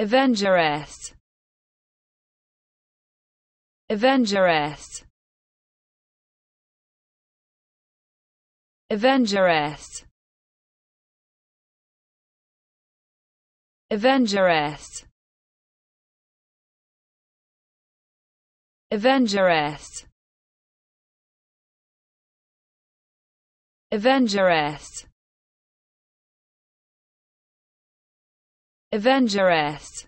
Avengeress Avengeress Avengeress Avengeress Avengeress Avengeress Avengeress